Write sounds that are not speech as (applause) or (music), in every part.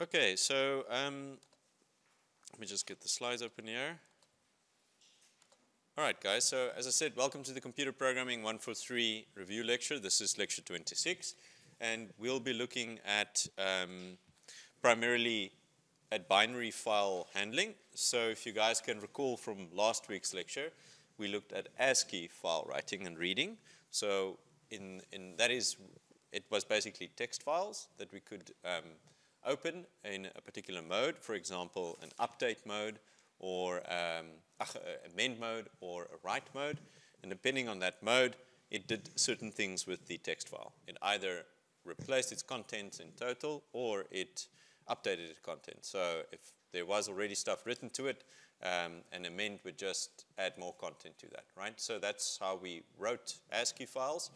Okay, so um, let me just get the slides up open here. All right, guys, so as I said, welcome to the Computer Programming 143 review lecture. This is lecture 26, and we'll be looking at um, primarily at binary file handling. So if you guys can recall from last week's lecture, we looked at ASCII file writing and reading. So in, in that is, it was basically text files that we could um, open in a particular mode, for example, an update mode or um, amend mode or a write mode. And depending on that mode, it did certain things with the text file. It either replaced its contents in total or it updated its content. So if there was already stuff written to it, um, an amend would just add more content to that, right? So that's how we wrote ASCII files.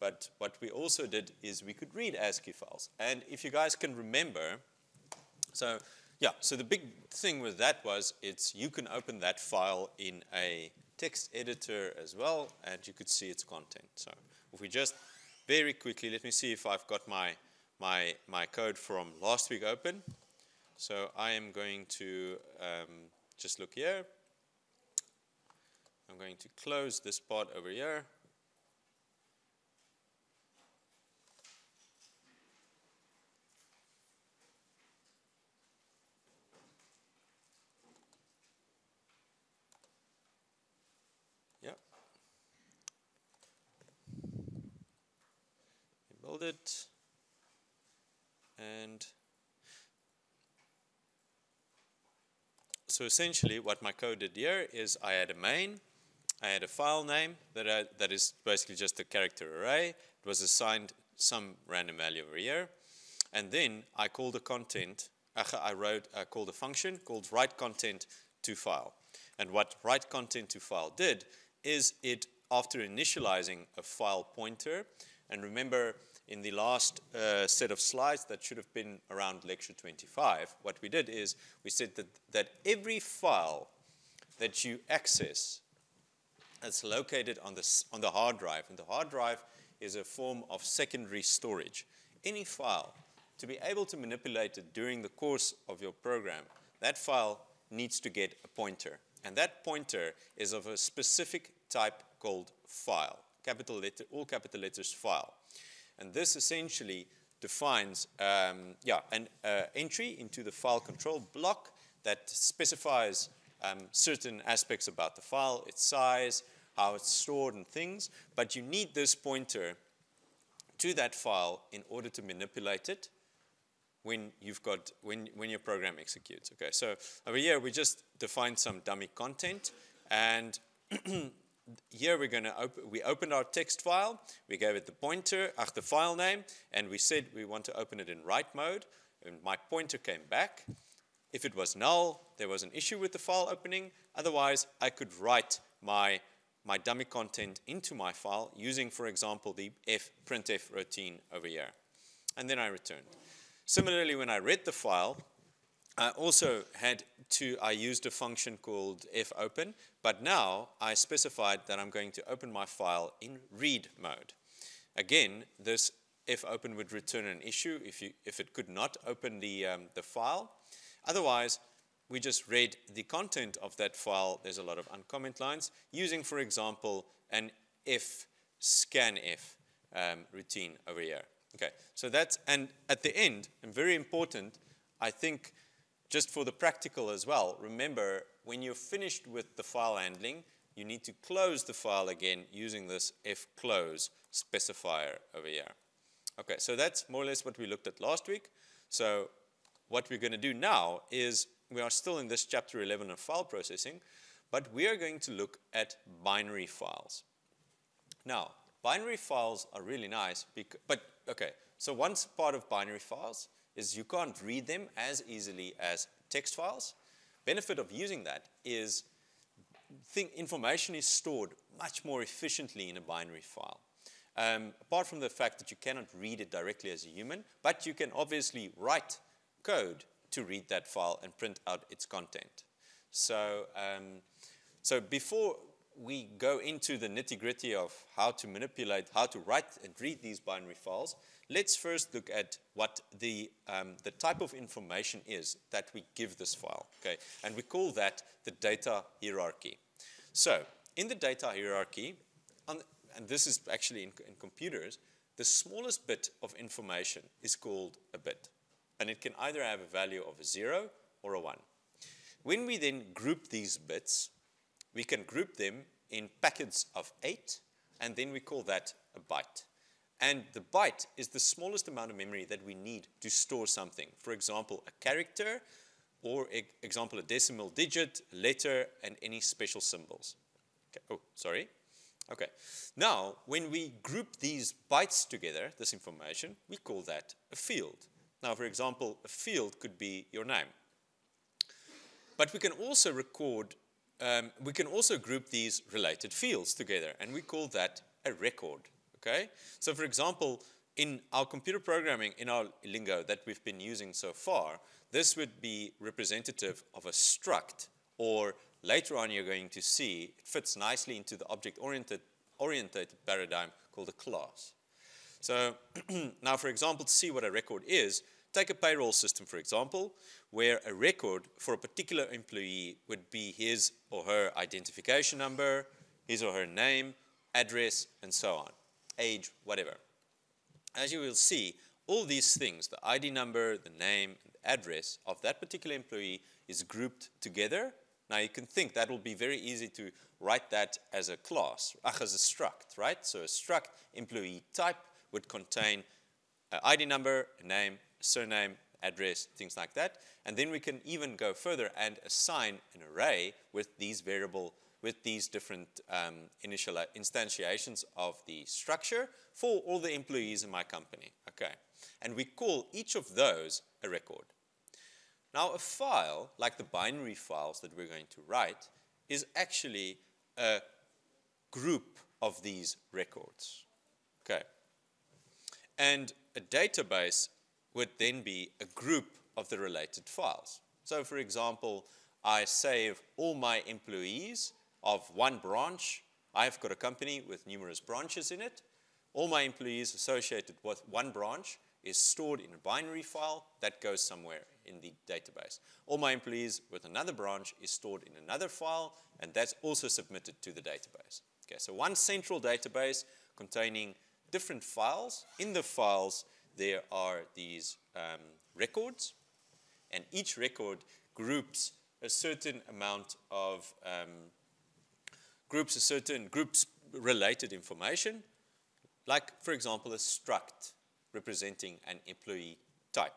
But what we also did is we could read ASCII files. And if you guys can remember, so yeah, so the big thing with that was it's you can open that file in a text editor as well, and you could see its content. So if we just very quickly, let me see if I've got my, my, my code from last week open. So I am going to um, just look here. I'm going to close this part over here. It and so essentially what my code did here is I had a main, I had a file name that, I, that is basically just a character array. It was assigned some random value over here. And then I called the content, uh, I wrote, I called a function called write content to file. And what write content to file did is it, after initializing a file pointer, and remember in the last uh, set of slides that should have been around lecture 25, what we did is we said that, that every file that you access that's located on the, on the hard drive, and the hard drive is a form of secondary storage. Any file, to be able to manipulate it during the course of your program, that file needs to get a pointer. And that pointer is of a specific type called file, capital letter, all capital letters file. And this essentially defines um, yeah, an uh, entry into the file control block that specifies um, certain aspects about the file, its size, how it's stored and things. But you need this pointer to that file in order to manipulate it when you've got when when your program executes. Okay, so over here we just defined some dummy content and (clears throat) here we're going to open, we opened our text file, we gave it the pointer, ach, the file name, and we said we want to open it in write mode, and my pointer came back. If it was null, there was an issue with the file opening. Otherwise, I could write my, my dummy content into my file using, for example, the f printf routine over here. And then I returned. Similarly, when I read the file, I also had to, I used a function called fopen, but now I specified that I'm going to open my file in read mode. Again, this fopen would return an issue if, you, if it could not open the, um, the file. Otherwise, we just read the content of that file. There's a lot of uncomment lines using, for example, an f scanf um, routine over here. Okay, so that's, and at the end, and very important, I think just for the practical as well, remember when you're finished with the file handling, you need to close the file again using this fclose specifier over here. Okay, so that's more or less what we looked at last week. So what we're going to do now is we are still in this chapter 11 of file processing, but we are going to look at binary files. Now, binary files are really nice, but okay, so one part of binary files is you can't read them as easily as text files. Benefit of using that is think information is stored much more efficiently in a binary file. Um, apart from the fact that you cannot read it directly as a human, but you can obviously write code to read that file and print out its content. So, um, so before we go into the nitty gritty of how to manipulate, how to write and read these binary files, let's first look at what the, um, the type of information is that we give this file. Okay? And we call that the data hierarchy. So, in the data hierarchy, on, and this is actually in, in computers, the smallest bit of information is called a bit. And it can either have a value of a 0 or a 1. When we then group these bits, we can group them in packets of 8, and then we call that a byte. And the byte is the smallest amount of memory that we need to store something. For example, a character, or e example, a decimal digit, letter, and any special symbols. Okay. Oh, sorry. Okay. Now, when we group these bytes together, this information, we call that a field. Now, for example, a field could be your name. But we can also record, um, we can also group these related fields together, and we call that a record. Okay? So, for example, in our computer programming, in our lingo that we've been using so far, this would be representative of a struct or later on you're going to see it fits nicely into the object-oriented oriented paradigm called a class. So (clears throat) now, for example, to see what a record is, take a payroll system, for example, where a record for a particular employee would be his or her identification number, his or her name, address, and so on, age, whatever. As you will see, all these things, the ID number, the name, the address of that particular employee is grouped together now you can think that will be very easy to write that as a class, as a struct, right? So a struct employee type would contain uh, an ID number, a name, a surname, address, things like that. And then we can even go further and assign an array with these variable, with these different um, initial instantiations of the structure for all the employees in my company. Okay. And we call each of those a record. Now, a file, like the binary files that we're going to write, is actually a group of these records. Okay. And a database would then be a group of the related files. So, for example, I save all my employees of one branch. I've got a company with numerous branches in it. All my employees associated with one branch is stored in a binary file that goes somewhere in the database. All my employees with another branch is stored in another file, and that's also submitted to the database. Okay, so one central database containing different files. In the files, there are these um, records, and each record groups a certain amount of um, groups a certain groups related information, like for example a struct representing an employee type.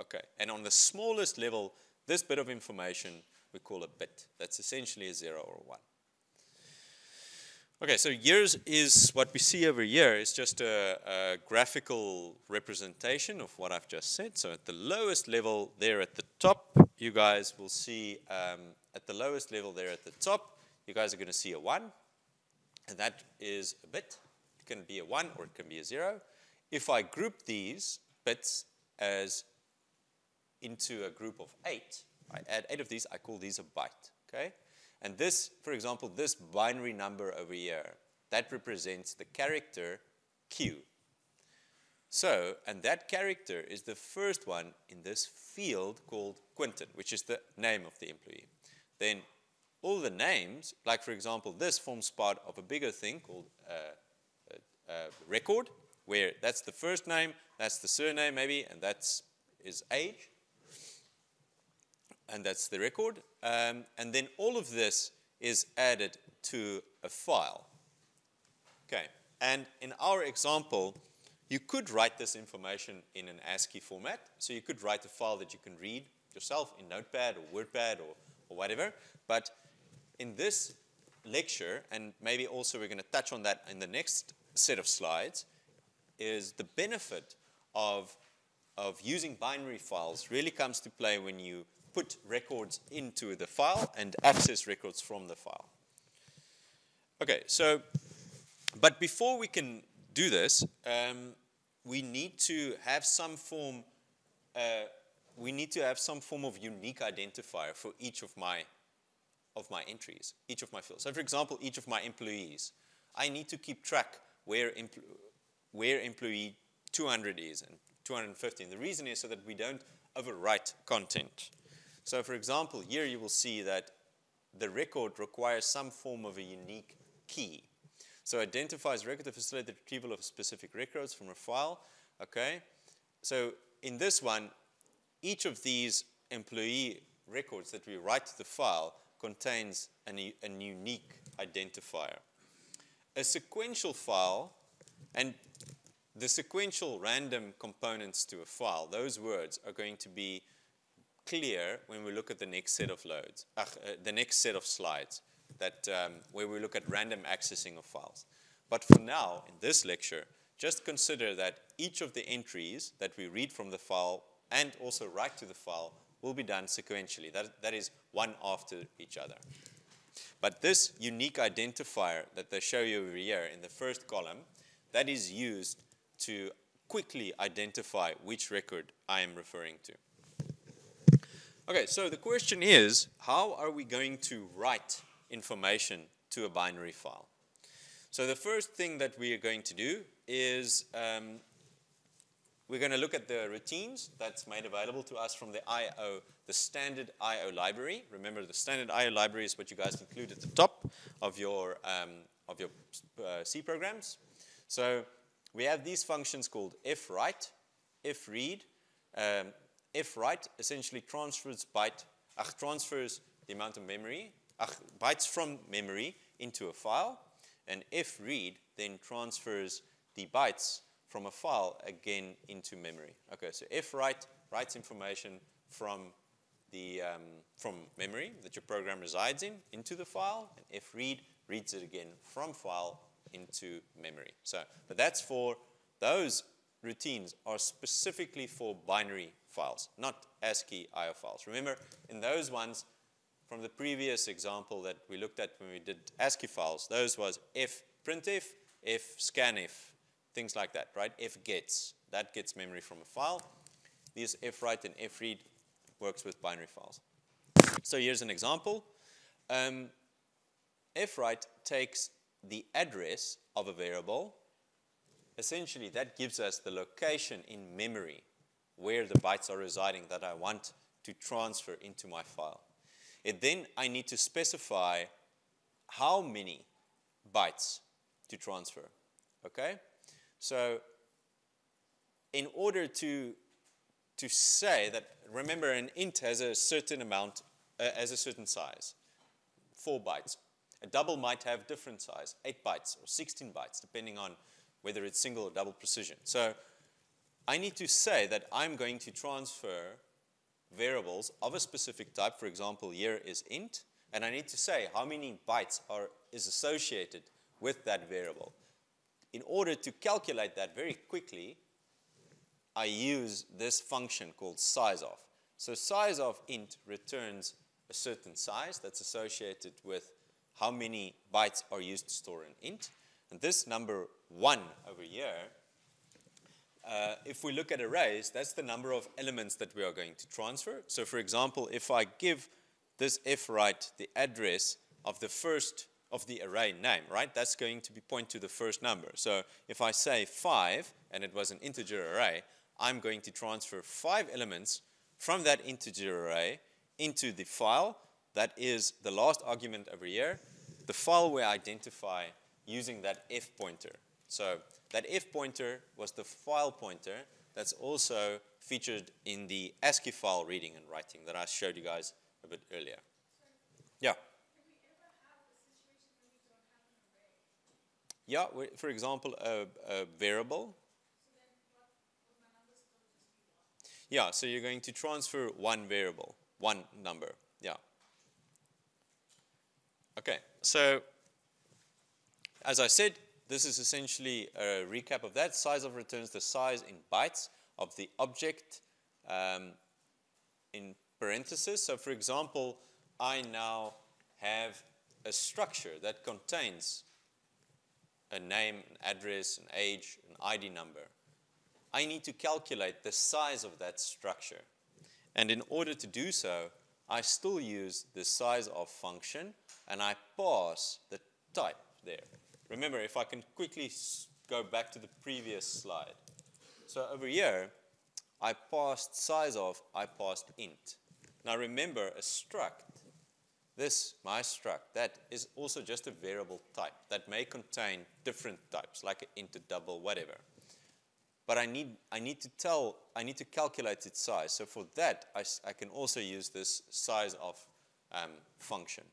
Okay, and on the smallest level, this bit of information we call a bit. That's essentially a zero or a one. Okay, so years is what we see over here is just a, a, graphical representation of what I've just said. So at the lowest level there at the top, you guys will see, um, at the lowest level there at the top, you guys are going to see a 1. And that is a bit. It can be a 1 or it can be a 0. If I group these bits as into a group of eight, I add eight of these, I call these a byte, okay? And this, for example, this binary number over here, that represents the character Q. So, and that character is the first one in this field called Quinton, which is the name of the employee. Then all the names, like for example, this forms part of a bigger thing called a, a, a record, where that's the first name, that's the surname maybe, and that's his age. And that's the record. Um, and then all of this is added to a file. Okay, and in our example, you could write this information in an ASCII format. So you could write a file that you can read yourself in Notepad or WordPad or, or whatever. But in this lecture, and maybe also we're going to touch on that in the next set of slides, is the benefit of, of using binary files really comes to play when you put records into the file and access records from the file. Okay, so, but before we can do this, um, we need to have some form, uh, we need to have some form of unique identifier for each of my of my entries, each of my fields. So for example, each of my employees, I need to keep track where, empl where employee 200 is and 250. And the reason is so that we don't overwrite content. So for example, here you will see that the record requires some form of a unique key. So identifies record to facilitate the retrieval of specific records from a file. Okay. So in this one, each of these employee records that we write to the file contains an, an unique identifier. A sequential file, and the sequential random components to a file, those words are going to be clear when we look at the next set of loads, uh, the next set of slides, that um, where we look at random accessing of files. But for now, in this lecture, just consider that each of the entries that we read from the file and also write to the file will be done sequentially. That, that is one after each other. But this unique identifier that they show you over here in the first column, that is used to quickly identify which record I am referring to. Okay, so the question is, how are we going to write information to a binary file? So the first thing that we are going to do is um, we're going to look at the routines that's made available to us from the I.O., the standard I.O. library. Remember, the standard I.O. library is what you guys include at the top of your, um, of your uh, C programs. So we have these functions called fwrite, fread, um, fwrite essentially transfers byte, uh, transfers the amount of memory, uh, bytes from memory into a file, and fread then transfers the bytes from a file again into memory. Okay, so fwrite writes information from the um, from memory that your program resides in into the file, and fread reads it again from file into memory. So, but that's for those routines are specifically for binary files, not ASCII IO files. Remember, in those ones, from the previous example that we looked at when we did ASCII files, those was f printf, f scanf, things like that, right? f gets, that gets memory from a file. These F write and F read works with binary files. So here's an example. Um, write takes the address of a variable. Essentially, that gives us the location in memory where the bytes are residing that I want to transfer into my file. And then I need to specify how many bytes to transfer. Okay? So in order to, to say that, remember an int has a certain amount, uh, has a certain size, four bytes. A double might have different size, eight bytes or 16 bytes, depending on whether it's single or double precision. So I need to say that I'm going to transfer variables of a specific type. For example, here is int. And I need to say how many bytes are, is associated with that variable. In order to calculate that very quickly, I use this function called sizeof. So size of int returns a certain size that's associated with how many bytes are used to store an int. And this number 1 over here uh, if we look at arrays, that's the number of elements that we are going to transfer. So for example, if I give this fwrite the address of the first of the array name, right? That's going to be point to the first number. So if I say 5, and it was an integer array, I'm going to transfer 5 elements from that integer array into the file. That is the last argument over here. The file we identify using that f pointer. So that f pointer was the file pointer that's also featured in the ASCII file reading and writing that I showed you guys a bit earlier. Yeah. Yeah, for example, a, a variable. Yeah, so you're going to transfer one variable, one number. Yeah. Okay, so as I said, this is essentially a recap of that. Size of returns the size in bytes of the object um, in parentheses. So for example, I now have a structure that contains a name, an address, an age, an ID number. I need to calculate the size of that structure. And in order to do so, I still use the size of function and I pass the type there. Remember, if I can quickly go back to the previous slide. So over here, I passed size of, I passed int. Now remember, a struct, this, my struct, that is also just a variable type that may contain different types, like an int, a double, whatever. But I need, I need to tell, I need to calculate its size. So for that, I, I can also use this size of um, function.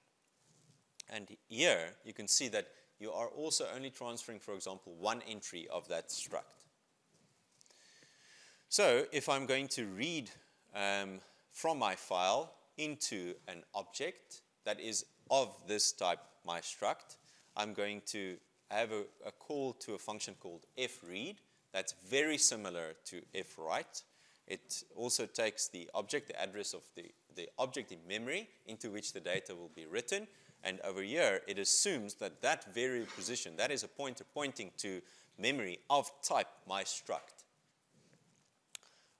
And here, you can see that you are also only transferring, for example, one entry of that struct. So if I'm going to read um, from my file into an object that is of this type, my struct, I'm going to have a, a call to a function called fread, that's very similar to fwrite. It also takes the object, the address of the, the object in memory into which the data will be written. And over here, it assumes that that very position, that is a pointer pointing to memory of type my struct.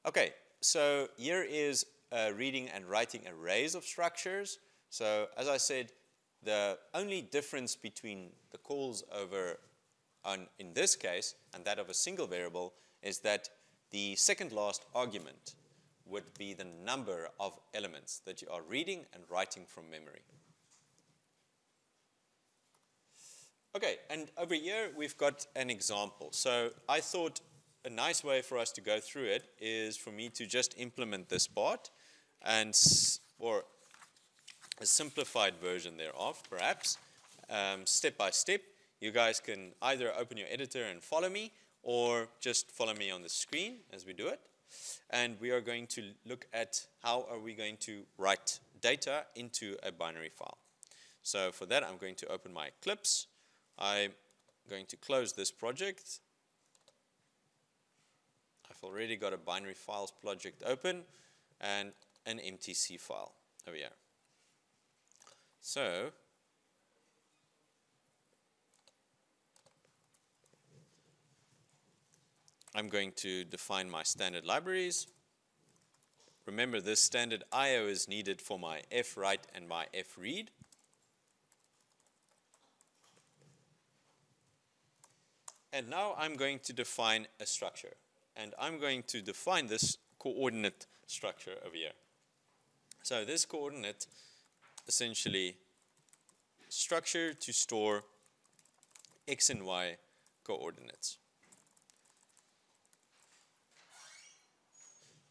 Okay, so here is uh, reading and writing arrays of structures. So as I said, the only difference between the calls over on, in this case, and that of a single variable, is that the second last argument would be the number of elements that you are reading and writing from memory. Okay, and over here we've got an example. So I thought a nice way for us to go through it is for me to just implement this part and or a simplified version thereof, perhaps, um, step by step, you guys can either open your editor and follow me or just follow me on the screen as we do it. And we are going to look at how are we going to write data into a binary file. So for that, I'm going to open my Eclipse. I'm going to close this project. I've already got a binary files project open and an MTC file over here. So I'm going to define my standard libraries. Remember, this standard I.O. is needed for my fwrite and my fread. And now I'm going to define a structure. And I'm going to define this coordinate structure over here. So this coordinate essentially structure to store x and y coordinates.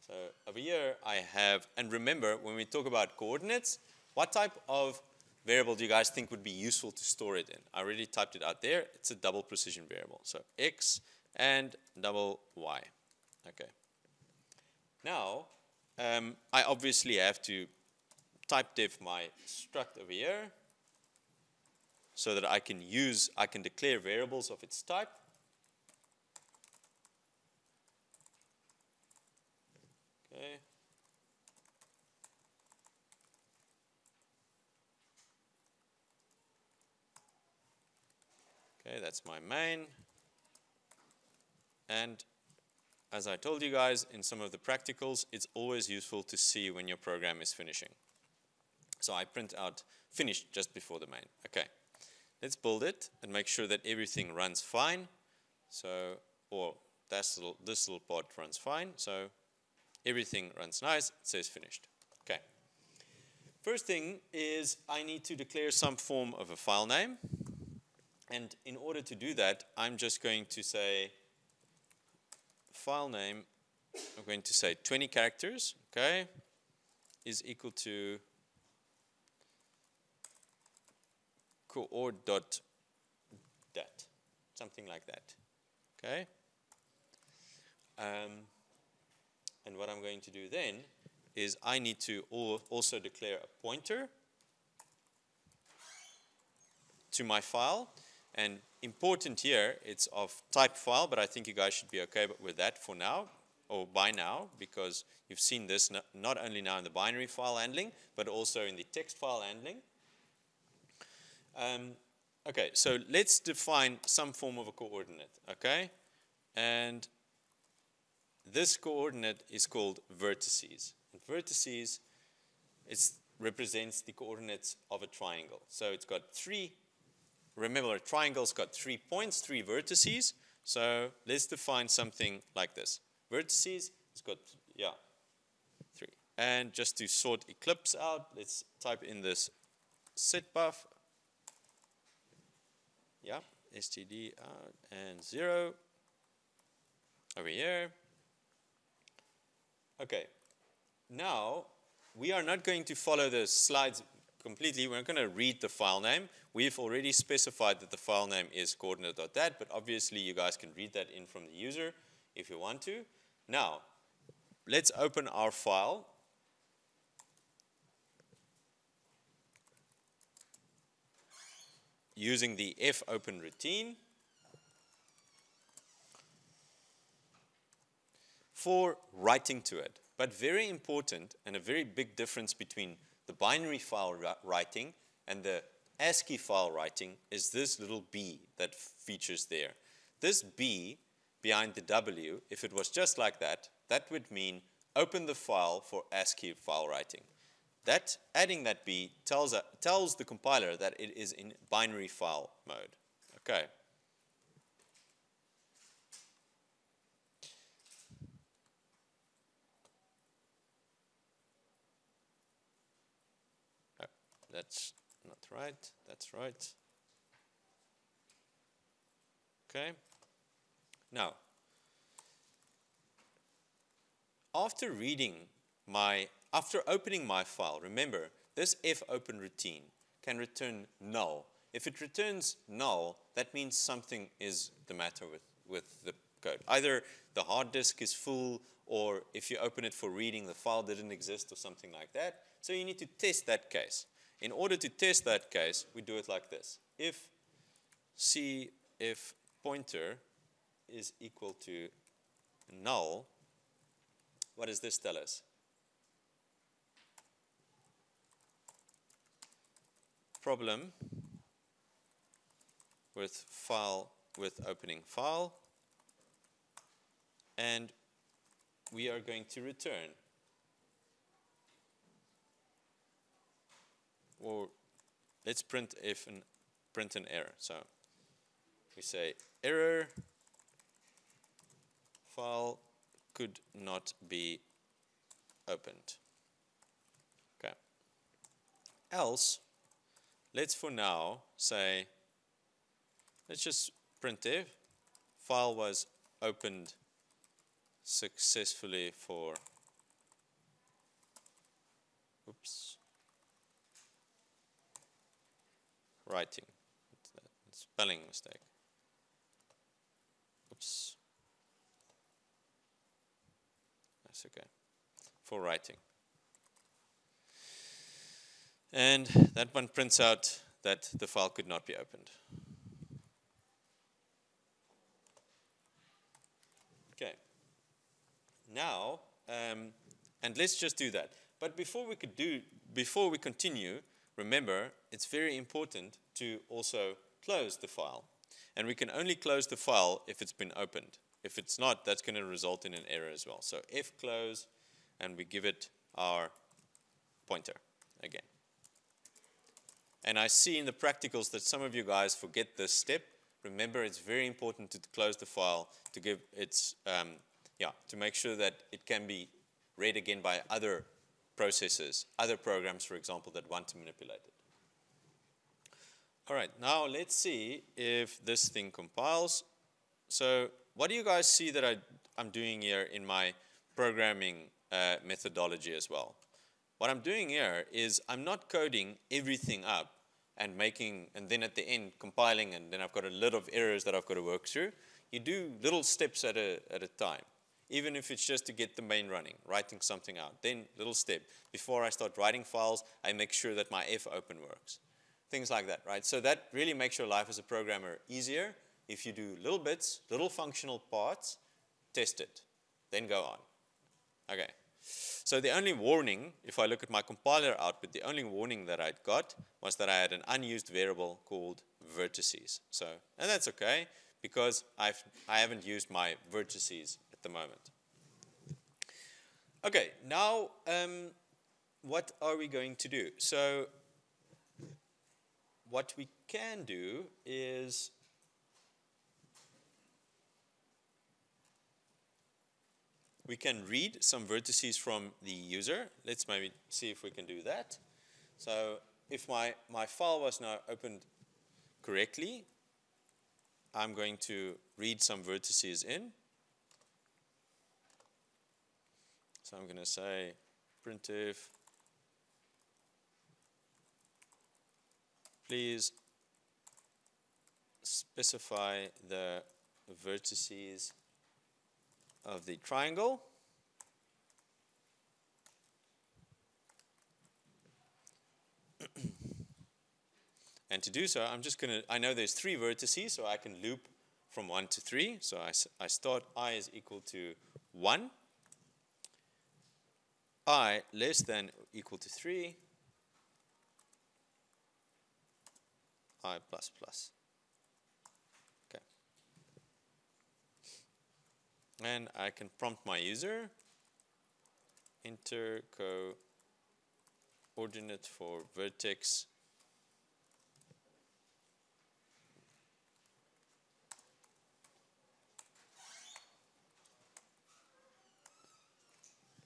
So over here I have, and remember when we talk about coordinates, what type of variable do you guys think would be useful to store it in? I already typed it out there. It's a double precision variable. So x and double y. Okay. Now, um, I obviously have to type def my struct over here so that I can use, I can declare variables of its type. Okay. Okay, that's my main. And as I told you guys in some of the practicals, it's always useful to see when your program is finishing. So I print out finished just before the main. Okay, let's build it and make sure that everything runs fine. So, or this little, this little part runs fine. So Everything runs nice, it says finished. Okay. First thing is I need to declare some form of a file name. And in order to do that, I'm just going to say file name, I'm going to say 20 characters, okay, is equal to coord dot dat, something like that, okay. Um, and what I'm going to do then is I need to also declare a pointer to my file. And important here, it's of type file, but I think you guys should be okay with that for now, or by now, because you've seen this not only now in the binary file handling, but also in the text file handling. Um, okay, so let's define some form of a coordinate, okay? And this coordinate is called vertices. And vertices, represents the coordinates of a triangle. So it's got three, remember a triangle's got three points, three vertices. So let's define something like this. Vertices, it's got, yeah, three. And just to sort eclipse out, let's type in this setbuf. Yeah, std out and zero over here. Okay, now we are not going to follow the slides completely. We're not going to read the file name. We've already specified that the file name is coordinate.dat, but obviously you guys can read that in from the user if you want to. Now, let's open our file. Using the F open routine. for writing to it. But very important and a very big difference between the binary file writing and the ASCII file writing is this little B that features there. This B behind the W, if it was just like that, that would mean open the file for ASCII file writing. That adding that B tells, uh, tells the compiler that it is in binary file mode. Okay. That's not right. That's right. Okay. Now, after reading my, after opening my file, remember, this fopen routine can return null. If it returns null, that means something is the matter with, with the code. Either the hard disk is full, or if you open it for reading, the file didn't exist, or something like that. So you need to test that case. In order to test that case, we do it like this. If C, if pointer is equal to null, what does this tell us? Problem with file with opening file and we are going to return or let's print if an print an error. So we say error file could not be opened. Okay. Else, let's for now say, let's just print if file was opened successfully for, oops, writing. Spelling mistake. Oops. That's okay. For writing. And that one prints out that the file could not be opened. Okay. Now, um, and let's just do that. But before we could do, before we continue, remember, it's very important to also close the file. And we can only close the file if it's been opened. If it's not, that's going to result in an error as well. So if close, and we give it our pointer again. And I see in the practicals that some of you guys forget this step. Remember, it's very important to close the file to give its, um, yeah, to make sure that it can be read again by other processes, other programs, for example, that want to manipulate it. All right, now let's see if this thing compiles. So what do you guys see that I, am doing here in my programming uh, methodology as well? What I'm doing here is I'm not coding everything up and making, and then at the end compiling, and then I've got a lot of errors that I've got to work through. You do little steps at a, at a time even if it's just to get the main running, writing something out. Then, little step. Before I start writing files, I make sure that my fopen works. Things like that, right? So that really makes your life as a programmer easier. If you do little bits, little functional parts, test it, then go on. Okay. So the only warning, if I look at my compiler output, the only warning that I'd got was that I had an unused variable called vertices. So, and that's okay because I've, I haven't used my vertices at the moment. Okay, now um, what are we going to do? So what we can do is we can read some vertices from the user. Let's maybe see if we can do that. So if my, my file was now opened correctly, I'm going to read some vertices in. So I'm going to say printf, please specify the vertices of the triangle. (clears throat) and to do so, I'm just going to, I know there's three vertices, so I can loop from 1 to 3. So I, I start i is equal to 1, i less than equal to 3, i plus plus. And I can prompt my user, enter coordinate for vertex.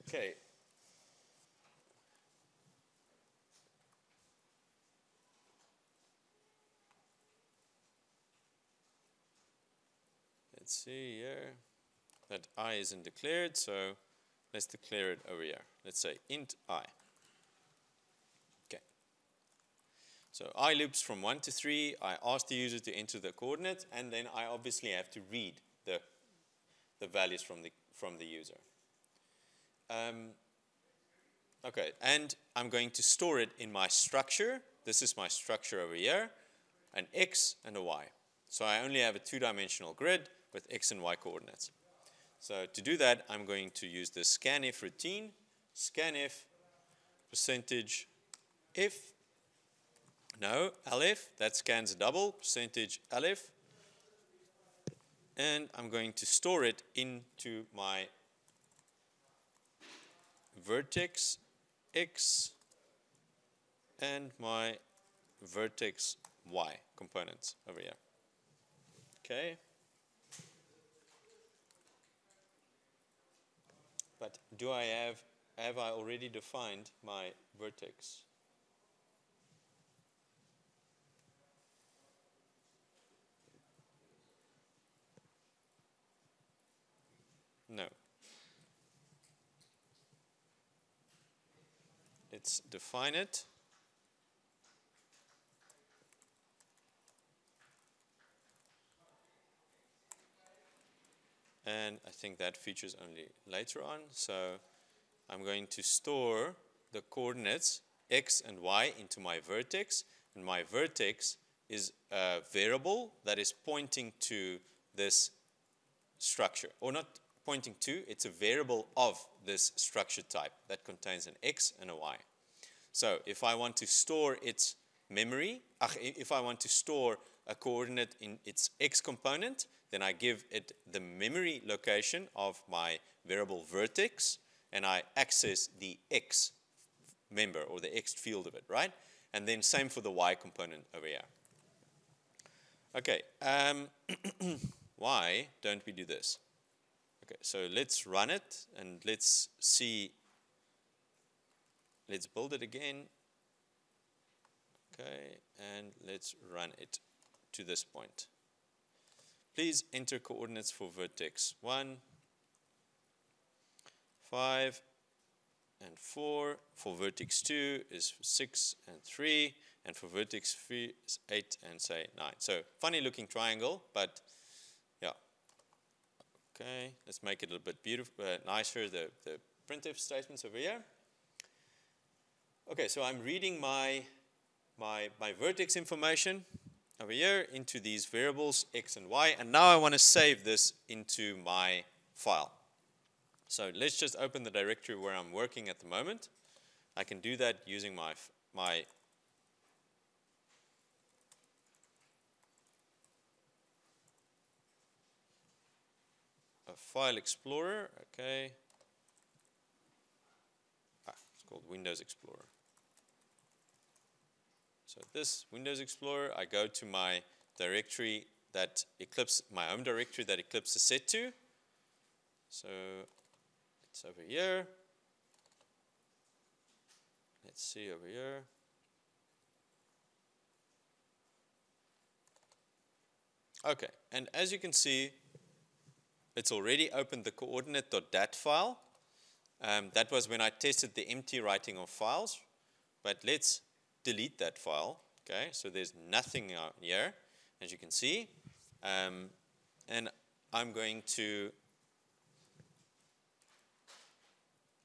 Okay. Let's see here that i isn't declared, so let's declare it over here. Let's say int i. Okay. So i loops from 1 to 3. I ask the user to enter the coordinate, and then I obviously have to read the, the values from the, from the user. Um, okay, and I'm going to store it in my structure. This is my structure over here, an x and a y. So I only have a two-dimensional grid with x and y coordinates. So to do that, I'm going to use the scanf routine, scanf percentage if, no, lf, that scans a double, percentage lf, and I'm going to store it into my vertex x and my vertex y components over here. Okay. But do I have, have I already defined my vertex? No. Let's define it. And I think that features only later on. So I'm going to store the coordinates x and y into my vertex, and my vertex is a variable that is pointing to this structure, or not pointing to, it's a variable of this structure type that contains an x and a y. So if I want to store its memory, if I want to store a coordinate in its x component, then I give it the memory location of my variable vertex, and I access the x member or the x field of it, right? And then same for the y component over here. Okay, um, (clears throat) why don't we do this? Okay, so let's run it and let's see. Let's build it again. Okay, and let's run it to this point. Please enter coordinates for vertex 1, 5, and 4. For vertex 2 is 6 and 3. And for vertex 3 is 8 and say 9. So funny looking triangle, but yeah. Okay, let's make it a little bit beautiful, uh, nicer, the, the printf statements over here. Okay, so I'm reading my, my, my vertex information over here into these variables x and y. And now I want to save this into my file. So let's just open the directory where I'm working at the moment. I can do that using my, my file explorer, okay. Ah, it's called Windows Explorer. So this Windows Explorer, I go to my directory that Eclipse, my home directory that Eclipse is set to. So it's over here. Let's see over here. Okay, and as you can see, it's already opened the coordinate.dat file. Um, that was when I tested the empty writing of files, but let's delete that file. Okay, so there's nothing here, as you can see. Um, and I'm going to,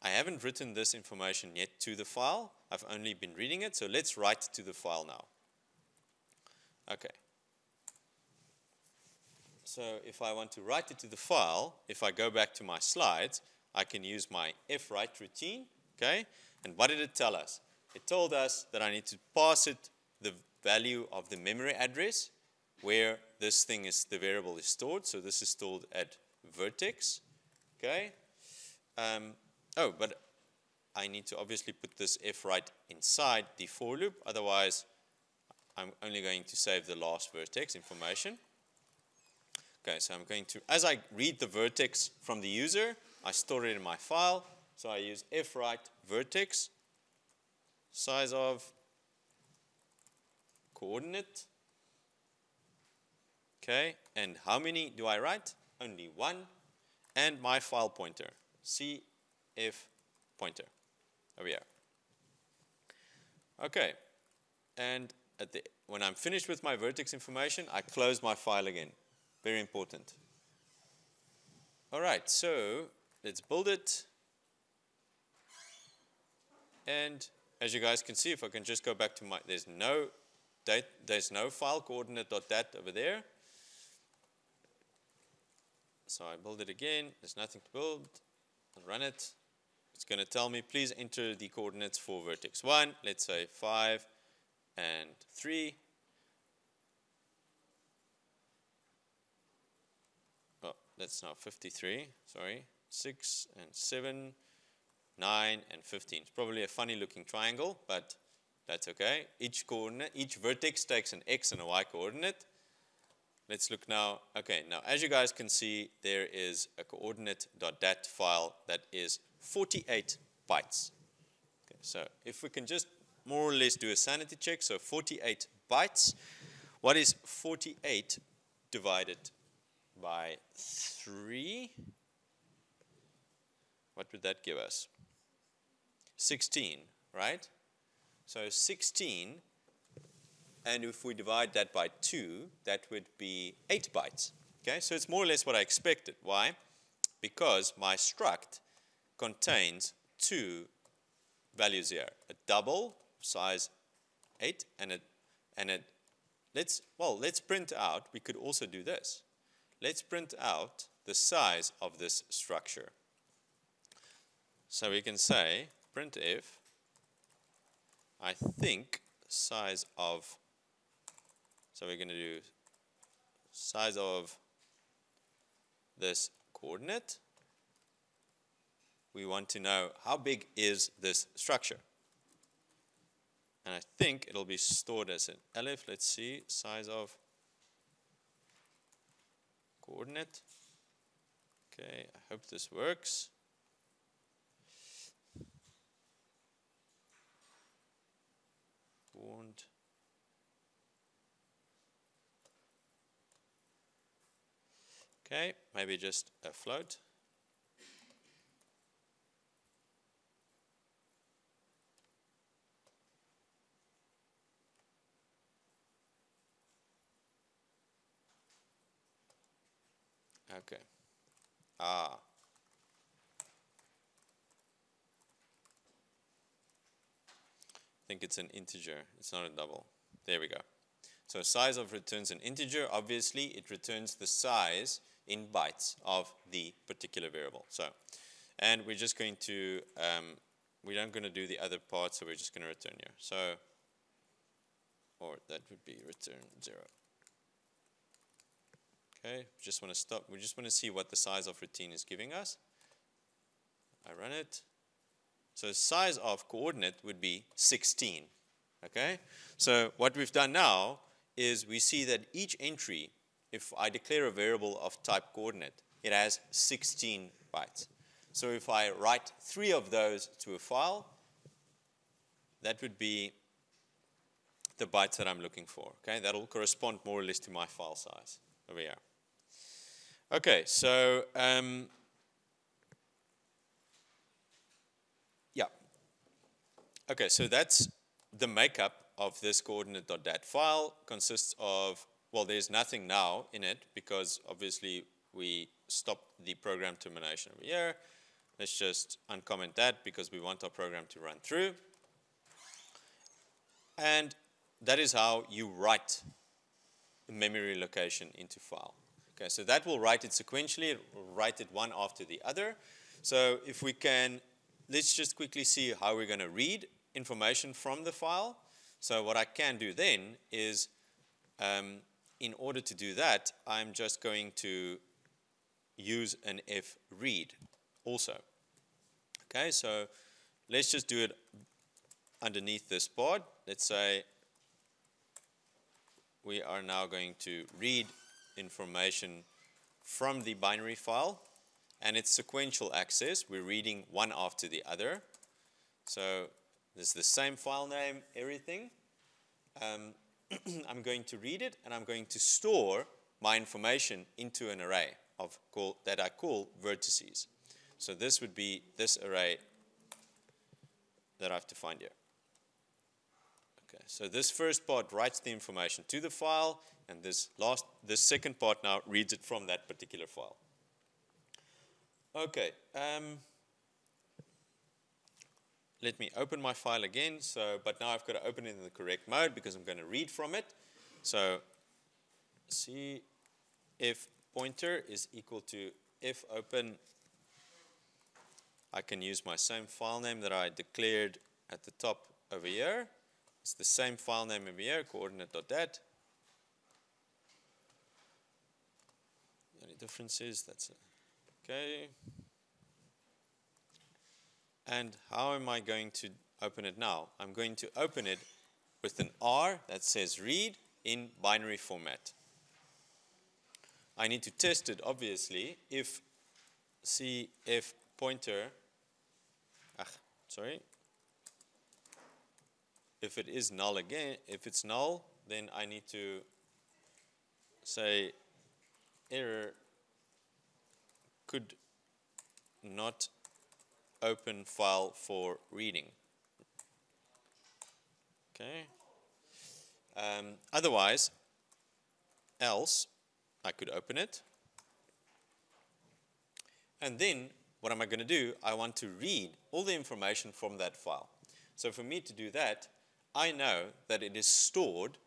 I haven't written this information yet to the file. I've only been reading it, so let's write to the file now. Okay. So if I want to write it to the file, if I go back to my slides, I can use my fwrite routine, okay? And what did it tell us? It told us that I need to pass it the value of the memory address where this thing is, the variable is stored. So this is stored at vertex, okay? Um, oh, but I need to obviously put this fwrite inside the for loop. Otherwise, I'm only going to save the last vertex information. Okay, so I'm going to, as I read the vertex from the user, I store it in my file. So I use fwrite vertex size of coordinate. Okay, and how many do I write? Only one. And my file pointer, cf pointer, over here. Okay, and the, when I'm finished with my vertex information, I close my file again. Very important. All right, so let's build it. And as you guys can see, if I can just go back to my, there's no date, there's no file coordinate.dat over there. So I build it again, there's nothing to build, I'll run it. It's going to tell me, please enter the coordinates for vertex 1, let's say 5 and 3. Oh, that's now 53, sorry. 6 and 7, 9 and 15. It's probably a funny looking triangle, but that's okay. Each coordinate, each vertex takes an x and a y coordinate. Let's look now. Okay, now as you guys can see, there is a coordinate.dat file that is 48 bytes. Okay, so if we can just more or less do a sanity check, so 48 bytes. What is 48 divided by 3? What would that give us? 16, right? So 16, and if we divide that by 2, that would be 8 bytes. Okay, so it's more or less what I expected. Why? Because my struct contains two values here, a double size 8 and a, and a let's, well, let's print out, we could also do this. Let's print out the size of this structure. So we can say printf, I think size of, so we're going to do size of this coordinate. We want to know how big is this structure. And I think it'll be stored as an lf. Let's see, size of coordinate. Okay, I hope this works. Okay, maybe just a float. Okay. Ah. I think it's an integer. It's not a double. There we go. So size of returns an integer. Obviously, it returns the size in bytes of the particular variable. So, and we're just going to, um, we aren't going to do the other part, so we're just going to return here. So, or that would be return zero. Okay, just want to stop. We just want to see what the size of routine is giving us. I run it. So size of coordinate would be 16. Okay? So what we've done now is we see that each entry, if I declare a variable of type coordinate, it has 16 bytes. So if I write three of those to a file, that would be the bytes that I'm looking for. Okay, that'll correspond more or less to my file size over here. Okay, so um, yeah. Okay, so that's the makeup of this coordinate.dat file consists of, well, there's nothing now in it because obviously we stopped the program termination over here. Let's just uncomment that because we want our program to run through. And that is how you write a memory location into file. Okay, so that will write it sequentially, it will write it one after the other. So if we can, let's just quickly see how we're going to read information from the file. So what I can do then is, um, in order to do that, I'm just going to use an if read also. Okay, so let's just do it underneath this pod. Let's say we are now going to read information from the binary file and it's sequential access. We're reading one after the other. So this is the same file name, everything. Um, (clears throat) I'm going to read it and I'm going to store my information into an array of call, that I call vertices. So this would be this array that I have to find here. Okay, so this first part writes the information to the file, and this last, this second part now reads it from that particular file. Okay, um, let me open my file again. So, but now I've got to open it in the correct mode because I'm going to read from it. So, see if pointer is equal to if open. I can use my same file name that I declared at the top over here. It's the same file name over here, coordinate.dat. Any differences? That's it. Okay. And how am I going to open it now? I'm going to open it with an R that says read in binary format. I need to test it, obviously, if cf pointer, ah, sorry, if it is null again, if it's null, then I need to say error could not open file for reading. Okay. Um, otherwise, else, I could open it. And then, what am I going to do? I want to read all the information from that file. So for me to do that, I know that it is stored,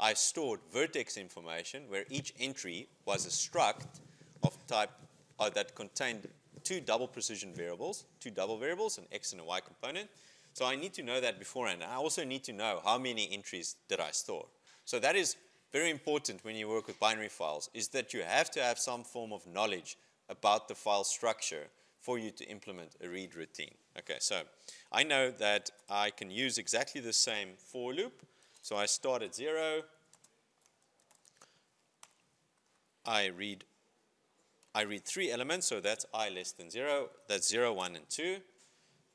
I stored vertex information where each entry was a struct of type uh, that contained two double precision variables, two double variables, an x and a y component. So I need to know that beforehand. I also need to know how many entries did I store. So that is very important when you work with binary files, is that you have to have some form of knowledge about the file structure for you to implement a read routine. Okay, so I know that I can use exactly the same for loop. So I start at zero. I read I read three elements, so that's i less than zero. That's zero, one, and two.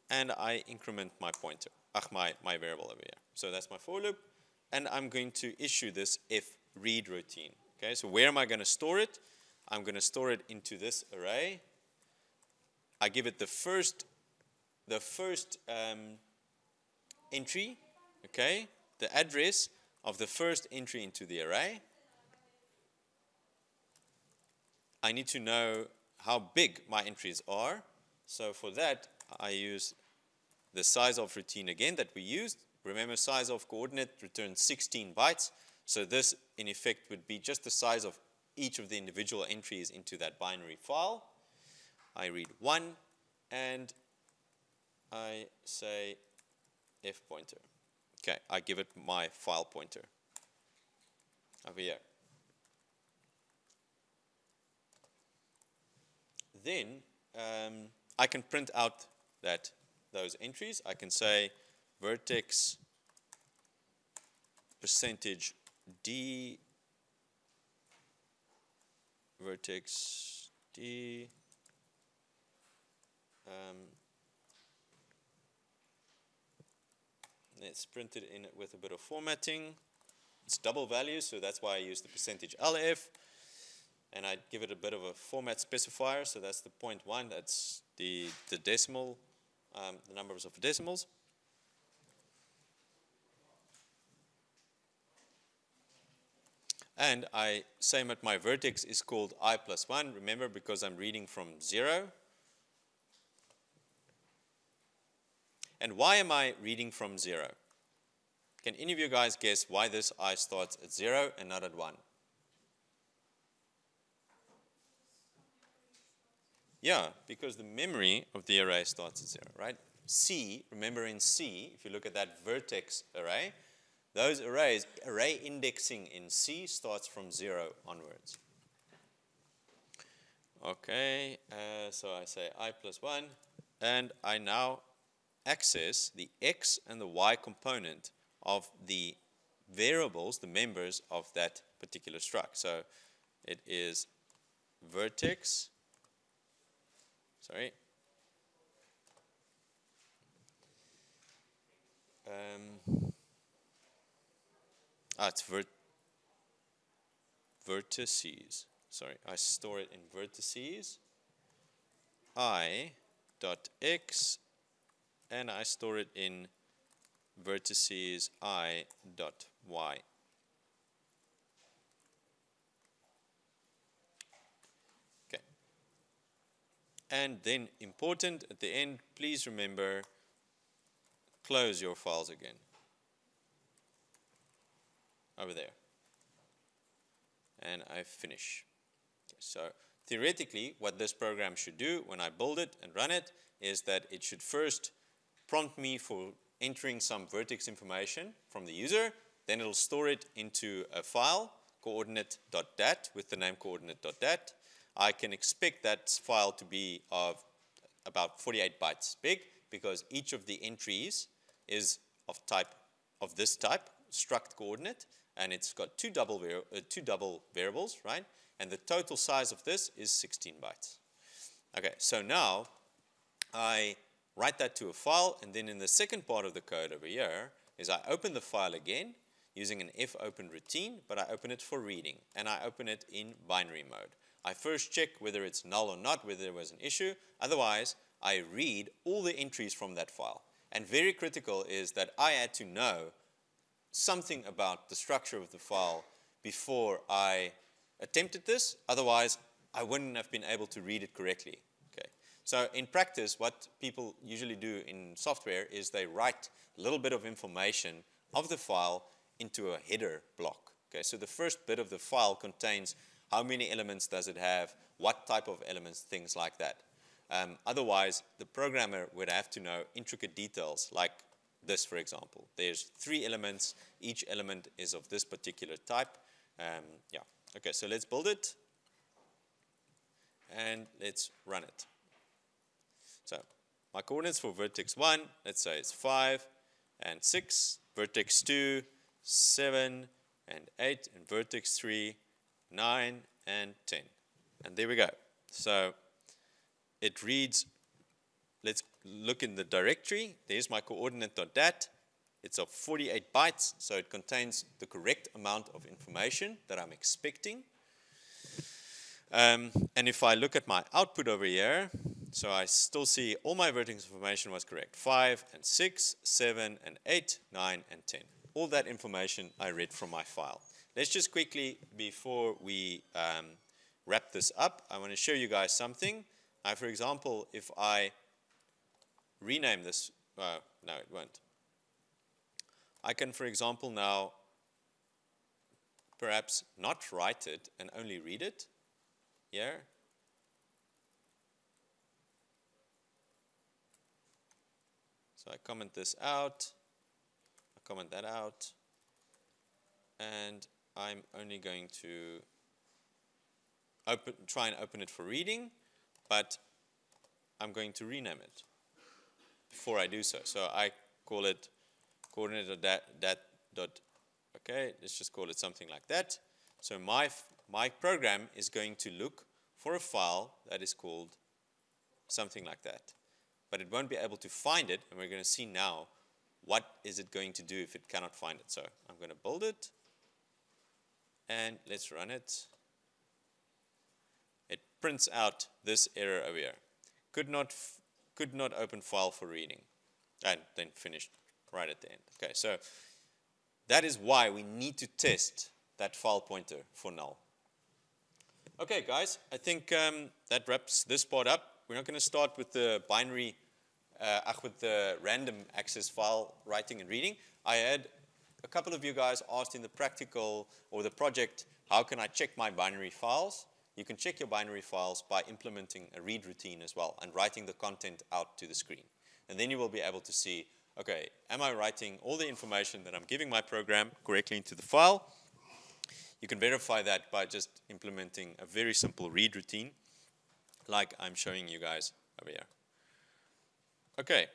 And I increment my pointer, ach, my, my variable over here. So that's my for loop. And I'm going to issue this if read routine. Okay, so where am I going to store it? I'm going to store it into this array. I give it the first, the first um, entry, okay, the address of the first entry into the array. I need to know how big my entries are. So for that, I use the size of routine again that we used. Remember, size of coordinate returns 16 bytes. So this, in effect, would be just the size of each of the individual entries into that binary file. I read 1, and I say f pointer. Okay, I give it my file pointer over here. Then um, I can print out that those entries, I can say vertex percentage D vertex D um, let's print it in with a bit of formatting. It's double value, so that's why I use the percentage LF. And I give it a bit of a format specifier, so that's the point one, that's the, the decimal, um, the numbers of decimals. And I say that my vertex is called i plus 1, remember, because I'm reading from 0. And why am I reading from 0? Can any of you guys guess why this i starts at 0 and not at 1? Yeah, because the memory of the array starts at 0, right? C, remember in C, if you look at that vertex array, those arrays, array indexing in C starts from 0 onwards. Okay, uh, so I say i plus 1, and I now access the x and the y component of the variables, the members of that particular struct. So it is vertex, sorry, um, Ah, it's vert vertices. Sorry, I store it in vertices. I dot x and I store it in vertices i dot y. Okay. And then important at the end, please remember close your files again over there. And I finish. So theoretically, what this program should do when I build it and run it is that it should first prompt me for entering some vertex information from the user, then it'll store it into a file, coordinate.dat, with the name coordinate.dat. I can expect that file to be of about 48 bytes big because each of the entries is of type of this type, struct coordinate, and it's got two double, uh, two double variables, right? And the total size of this is 16 bytes. Okay, so now I write that to a file, and then in the second part of the code over here is I open the file again using an fopen routine, but I open it for reading, and I open it in binary mode. I first check whether it's null or not, whether there was an issue. Otherwise, I read all the entries from that file. And very critical is that I had to know something about the structure of the file before I attempted this. Otherwise, I wouldn't have been able to read it correctly. Okay. So in practice, what people usually do in software is they write a little bit of information of the file into a header block. Okay. So the first bit of the file contains how many elements does it have, what type of elements, things like that. Um, otherwise, the programmer would have to know intricate details like this, for example. There's three elements. Each element is of this particular type. Um, yeah. Okay, so let's build it. And let's run it. So my coordinates for vertex 1, let's say it's 5 and 6. Vertex 2, 7 and 8. And vertex 3, 9 and 10. And there we go. So it reads, let's look in the directory. There's my coordinate.dat. It's of 48 bytes, so it contains the correct amount of information that I'm expecting. Um, and if I look at my output over here, so I still see all my vertex information was correct. 5 and 6, 7 and 8, 9 and 10. All that information I read from my file. Let's just quickly, before we um, wrap this up, I want to show you guys something. Now, for example, if I rename this. Uh, no, it won't. I can, for example, now perhaps not write it and only read it here. So I comment this out, I comment that out, and I'm only going to open, try and open it for reading, but I'm going to rename it before I do so. So I call it coordinator that, that dot, okay, let's just call it something like that. So my, my program is going to look for a file that is called something like that. But it won't be able to find it, and we're going to see now what is it going to do if it cannot find it. So I'm going to build it, and let's run it. It prints out this error over here. Could not, could not open file for reading. And then finished right at the end. Okay, so that is why we need to test that file pointer for null. Okay, guys, I think um, that wraps this part up. We're not going to start with the binary, uh, with the random access file writing and reading. I had a couple of you guys asked in the practical or the project, how can I check my binary files? You can check your binary files by implementing a read routine as well and writing the content out to the screen. And then you will be able to see, okay, am I writing all the information that I'm giving my program correctly into the file? You can verify that by just implementing a very simple read routine like I'm showing you guys over here. Okay,